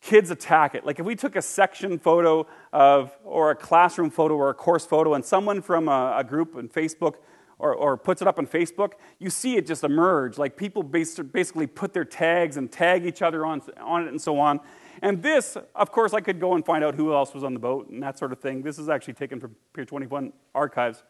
kids attack it. Like if we took a section photo of, or a classroom photo or a course photo, and someone from a, a group on Facebook or, or, puts it up on Facebook, you see it just emerge. Like people basically put their tags and tag each other on, on it and so on. And this, of course, I could go and find out who else was on the boat and that sort of thing. This is actually taken from Pier 21 archives.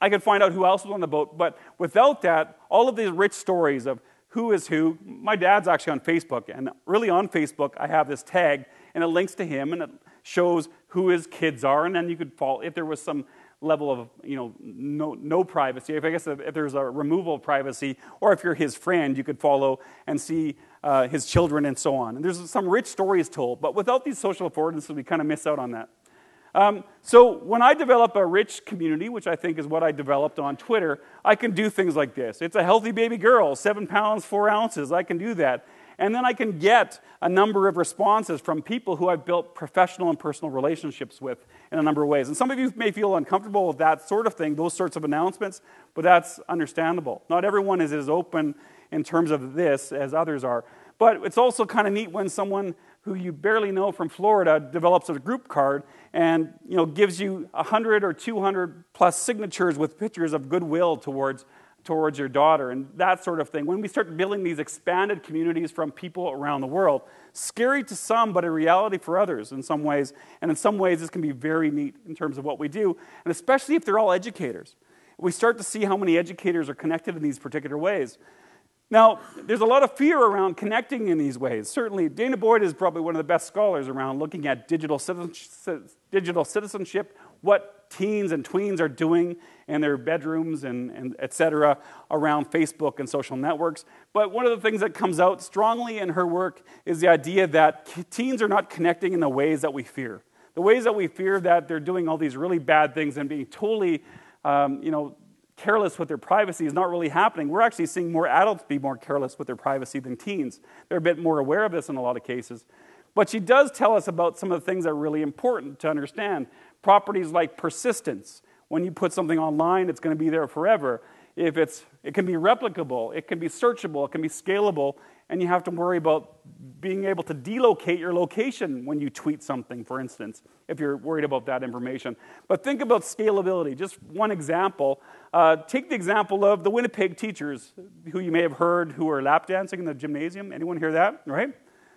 I could find out who else was on the boat, but without that, all of these rich stories of who is who, my dad's actually on Facebook, and really on Facebook, I have this tag, and it links to him, and it shows who his kids are, and then you could follow, if there was some level of you know no, no privacy if i guess if, if there's a removal of privacy or if you're his friend you could follow and see uh, his children, and so on. And there's some rich stories told, but without these social affordances, we kind of miss out on that. Um, so when I develop a rich community, which I think is what I developed on Twitter, I can do things like this. It's a healthy baby girl, seven pounds, four ounces. I can do that. And then I can get a number of responses from people who I've built professional and personal relationships with in a number of ways. And some of you may feel uncomfortable with that sort of thing, those sorts of announcements, but that's understandable. Not everyone is as open in terms of this as others are. But it's also kind of neat when someone who you barely know from Florida develops a group card and you know gives you 100 or 200 plus signatures with pictures of goodwill towards towards your daughter and that sort of thing. When we start building these expanded communities from people around the world, scary to some, but a reality for others in some ways. And in some ways, this can be very neat in terms of what we do, and especially if they're all educators. We start to see how many educators are connected in these particular ways. Now, there's a lot of fear around connecting in these ways. Certainly, danah boyd is probably one of the best scholars around looking at digital citizenship, what teens and tweens are doing in their bedrooms and, and et cetera around Facebook and social networks. But one of the things that comes out strongly in her work is the idea that teens are not connecting in the ways that we fear. The ways that we fear that they're doing all these really bad things and being totally, um, you know, careless with their privacy is not really happening. We're actually seeing more adults be more careless with their privacy than teens. They're a bit more aware of this in a lot of cases. But she does tell us about some of the things that are really important to understand. Properties like persistence. When you put something online, it's going to be there forever. If it's, it can be replicable, it can be searchable, it can be scalable, and you have to worry about being able to delocate your location when you tweet something, for instance, if you're worried about that information. But think about scalability. Just one example. Uh, take the example of the Winnipeg teachers, who you may have heard who are lap dancing in the gymnasium. Anyone hear that? Right?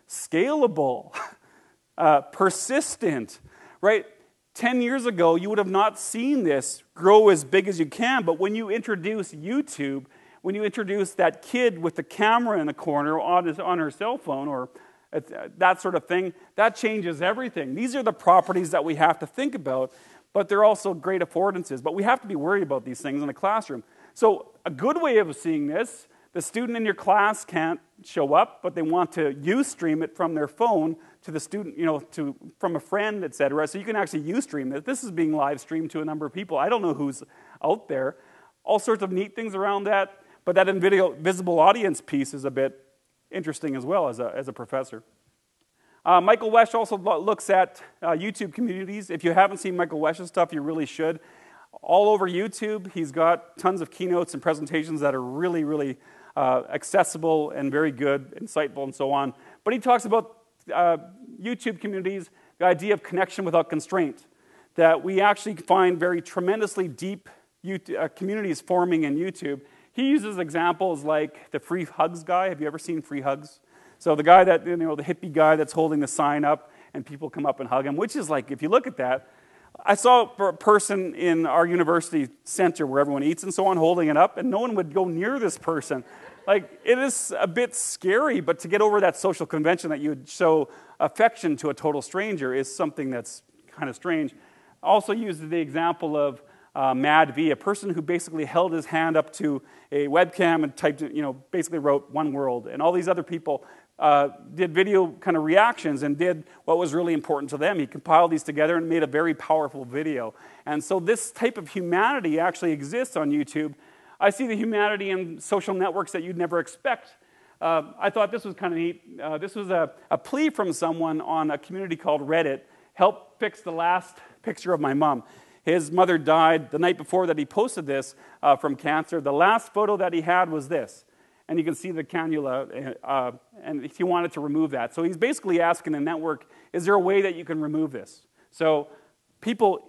Scalable, uh, persistent, right? 10 years ago, you would have not seen this grow as big as you can, but when you introduce YouTube, when you introduce that kid with the camera in the corner on, his, on her cell phone or uh, that sort of thing, that changes everything. These are the properties that we have to think about, but they're also great affordances. But we have to be worried about these things in the classroom. So, a good way of seeing this the student in your class can't show up, but they want to Ustream it from their phone to the student, you know, to, from a friend, et cetera. So you can actually Ustream it. This is being live streamed to a number of people. I don't know who's out there. All sorts of neat things around that. But that invisible audience piece is a bit interesting as well as a, as a professor. Uh, Michael Wesch also looks at uh, YouTube communities. If you haven't seen Michael Wesch's stuff, you really should. All over YouTube, he's got tons of keynotes and presentations that are really, really uh, accessible and very good, insightful, and so on. But he talks about uh, YouTube communities, the idea of connection without constraint, that we actually find very tremendously deep YouTube, uh, communities forming in YouTube. He uses examples like the free hugs guy. Have you ever seen free hugs? So the guy that, you know, the hippie guy that's holding the sign up and people come up and hug him, which is like, if you look at that, I saw a person in our university center where everyone eats and so on holding it up, and no one would go near this person. Like, it is a bit scary, but to get over that social convention that you would show affection to a total stranger is something that's kind of strange. Also, used the example of uh, MadV, a person who basically held his hand up to a webcam and typed, you know, basically wrote one world. And all these other people uh, did video kind of reactions and did what was really important to them. He compiled these together and made a very powerful video. And so this type of humanity actually exists on YouTube. I see the humanity in social networks that you'd never expect. Uh, I thought this was kind of neat. Uh, this was a, a plea from someone on a community called Reddit help fix the last picture of my mom. His mother died the night before that he posted this uh, from cancer. The last photo that he had was this and you can see the cannula, uh, and he wanted to remove that. So he's basically asking the network, is there a way that you can remove this? So people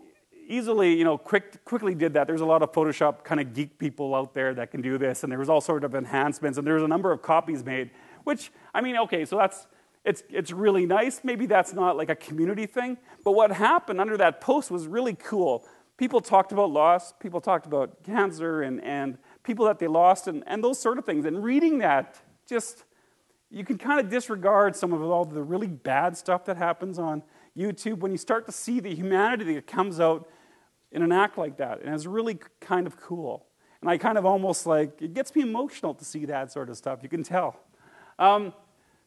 easily, you know, quick, quickly did that. There's a lot of Photoshop kind of geek people out there that can do this, and there was all sort of enhancements, and there's a number of copies made, which, I mean, okay, so that's, it's, it's really nice. Maybe that's not like a community thing, but what happened under that post was really cool. People talked about loss, people talked about cancer and, and people that they lost, and, and those sort of things. And reading that, just, you can kind of disregard some of all the really bad stuff that happens on YouTube when you start to see the humanity that comes out in an act like that. And it's really kind of cool. And I kind of almost like, it gets me emotional to see that sort of stuff. You can tell. Um,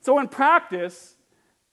so in practice,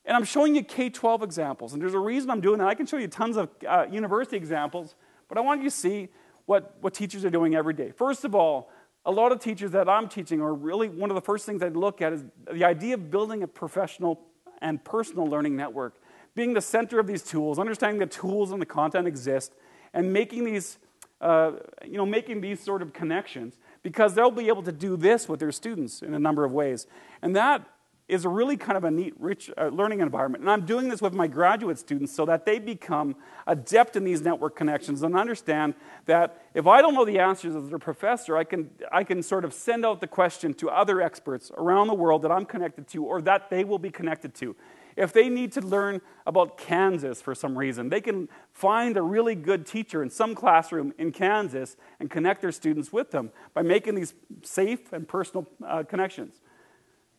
and I'm showing you K 12 examples, and there's a reason I'm doing that. I can show you tons of uh, university examples, but I want you to see what, what teachers are doing every day. First of all, a lot of teachers that I'm teaching are really one of the first things I look at is the idea of building a professional and personal learning network, being the center of these tools, understanding the tools and the content exist, and making these, uh, you know, making these sort of connections because they'll be able to do this with their students in a number of ways. And that is a really kind of a neat, rich uh, learning environment. And I'm doing this with my graduate students so that they become adept in these network connections and understand that if I don't know the answers as a professor, I can, I can sort of send out the question to other experts around the world that I'm connected to or that they will be connected to. If they need to learn about Kansas for some reason, they can find a really good teacher in some classroom in Kansas and connect their students with them by making these safe and personal uh, connections.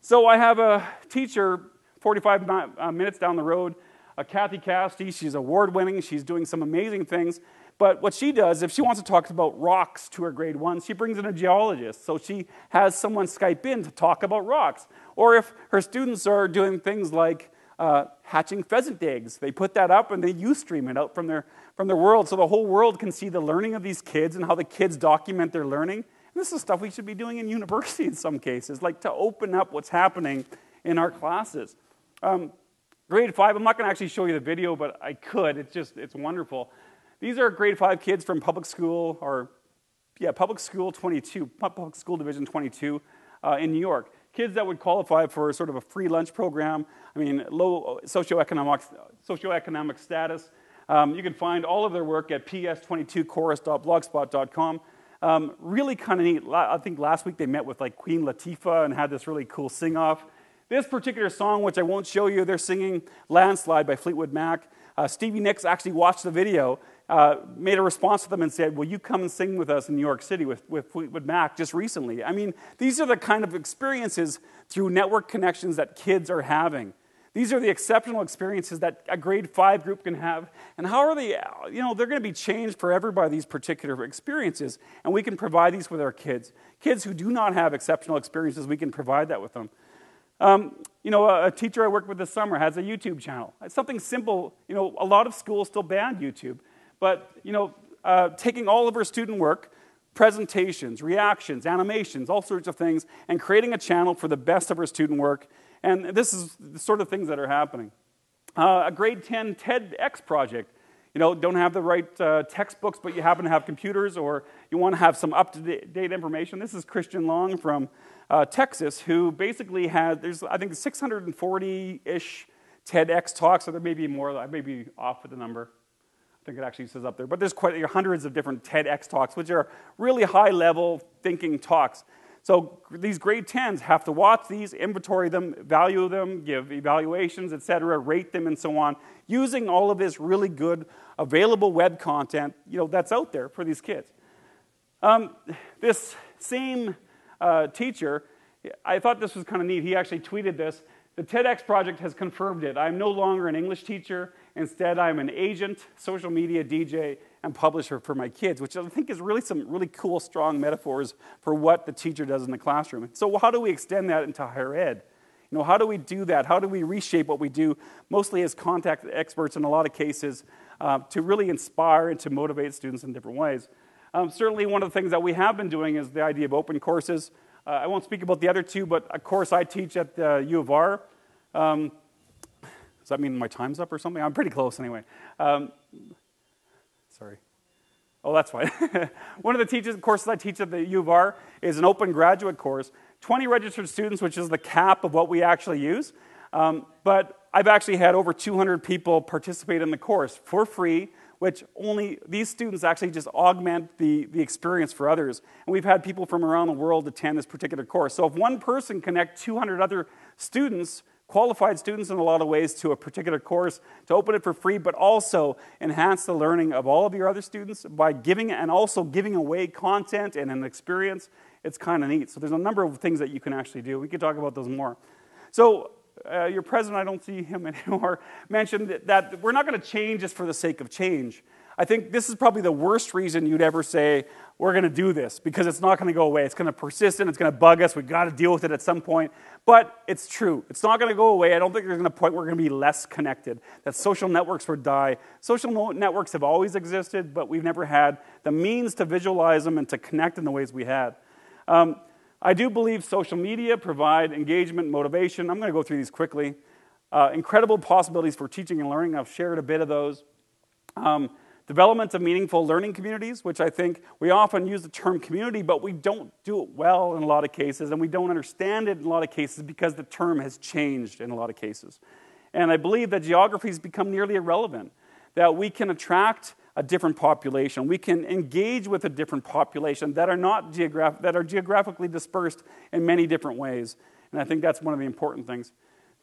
So I have a teacher 45 uh, minutes down the road, Kathy Cassidy. She's award winning, she's doing some amazing things. But what she does, if she wants to talk about rocks to her grade one, she brings in a geologist. So she has someone Skype in to talk about rocks. Or if her students are doing things like uh, hatching pheasant eggs, they put that up and they Ustream it out from their, from their world so the whole world can see the learning of these kids and how the kids document their learning. This is stuff we should be doing in university in some cases, like to open up what's happening in our classes. Um, grade five, I'm not going to actually show you the video, but I could. It's just, it's wonderful. These are grade five kids from public school, or yeah, public school 22, public school division 22 uh, in New York. Kids that would qualify for sort of a free lunch program. I mean, low socioeconomic, socioeconomic status. Um, you can find all of their work at ps22chorus.blogspot.com. Um, really kind of neat. I think last week they met with like Queen Latifah and had this really cool sing off. This particular song, which I won't show you, they're singing Landslide by Fleetwood Mac. Uh, Stevie Nicks actually watched the video, uh, made a response to them, and said, Will you come and sing with us in New York City with, with Fleetwood Mac just recently? I mean, these are the kind of experiences through network connections that kids are having. These are the exceptional experiences that a grade five group can have. And how are they, you know, they're going to be changed forever by these particular experiences. And we can provide these with our kids. Kids who do not have exceptional experiences, we can provide that with them. Um, you know, a, a, teacher I worked with this summer has a YouTube channel. It's something simple. You know, a lot of schools still ban YouTube. But, you know, uh, taking all of her student work, presentations, reactions, animations, all sorts of things, and creating a channel for the best of her student work. And this is the sort of things that are happening. Uh, a grade 10 TEDx project. You know, don't have the right uh, textbooks, but you happen to have computers, or you want to have some up to date information. This is Christian Long from uh, Texas, who basically had, there's, I think, 640 ish TEDx talks, or there may be more, I may be off with the number. I think it actually says up there. But there's quite hundreds of different TEDx talks, which are really high level thinking talks. So these grade 10s have to watch these, inventory them, value them, give evaluations, etc., rate them, and so on, using all of this really good available web content you know, that's out there for these kids. Um, this same uh, teacher, I thought this was kind of neat. He actually tweeted this. The TEDx project has confirmed it. I'm no longer an English teacher. Instead, I'm an agent, social media DJ, and publisher for my kids, which I think is really some really cool, strong metaphors for what the teacher does in the classroom. So, how do we extend that into higher ed? You know, how do we do that? How do we reshape what we do, mostly as contact experts in a lot of cases, uh, to really inspire and to motivate students in different ways? Um, certainly, one of the things that we have been doing is the idea of open courses. Uh, I won't speak about the other two, but a course I teach at the U of R. Um, does that mean my time's up or something? I'm pretty close anyway. Um, sorry. Oh, that's fine. One of the courses I teach at the U of R is an open graduate course. 20 registered students, which is the cap of what we actually use. Um, but I've actually had over 200 people participate in the course for free which only these students actually just augment the, the experience for others. And we've had people from around the world attend this particular course. So if one person connect 200 other students, qualified students in a lot of ways, to a particular course, to open it for free, but also enhance the learning of all of your other students by giving and also giving away content and an experience, it's kind of neat. So there's a number of things that you can actually do. We could talk about those more. So uh, your president, I don't see him anymore, mentioned that we're not going to change just for the sake of change. I think this is probably the worst reason you'd ever say, we're going to do this, because it's not going to go away. It's going to persist and it's going to bug us. We've got to deal with it at some point. But it's true. It's not going to go away. I don't think there's going to be a point where we're going to be less connected, that social networks would die. Social networks have always existed, but we've never had the means to visualize them and to connect in the ways we had. Um, I do believe social media provide engagement, motivation. I'm going to go through these quickly. Uh, incredible possibilities for teaching and learning. I've shared a bit of those. Um, development of meaningful learning communities, which I think we often use the term community, but we don't do it well in a lot of cases, and we don't understand it in a lot of cases because the term has changed in a lot of cases. And I believe that geography has become nearly irrelevant, that we can attract a different population. We can engage with a different population that are not geograph- that are geographically dispersed in many different ways. And I think that's one of the important things.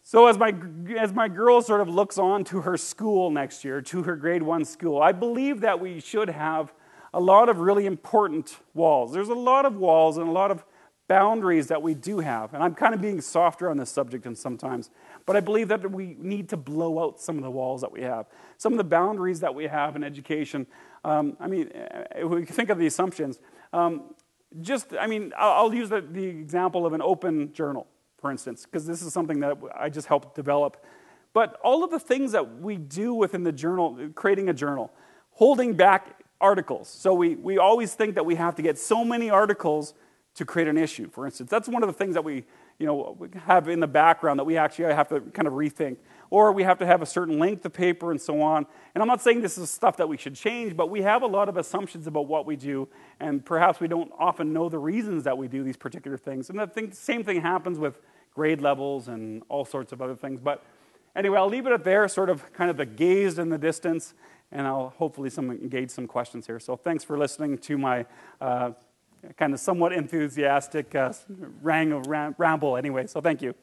So as my as my girl sort of looks on to her school next year, to her grade 1 school, I believe that we should have a lot of really important walls. There's a lot of walls and a lot of boundaries that we do have. And I'm kind of being softer on this subject and sometimes. But I believe that we need to blow out some of the walls that we have, some of the boundaries that we have in education. Um, I mean, if we think of the assumptions, um, just, I mean, I'll, I'll use the, the example of an open journal, for instance, because this is something that I just helped develop. But all of the things that we do within the journal, creating a journal, holding back articles. So we, we always think that we have to get so many articles to create an issue, for instance. That's one of the things that we you know, have in the background that we actually have to kind of rethink. Or we have to have a certain length of paper and so on. And I'm not saying this is stuff that we should change, but we have a lot of assumptions about what we do, and perhaps we don't often know the reasons that we do these particular things. And the same thing happens with grade levels and all sorts of other things. But anyway, I'll leave it at there, sort of kind of the gaze in the distance, and I'll hopefully some, engage some questions here. So thanks for listening to my. Uh, kind of somewhat enthusiastic uh, rang, ramble anyway. So thank you.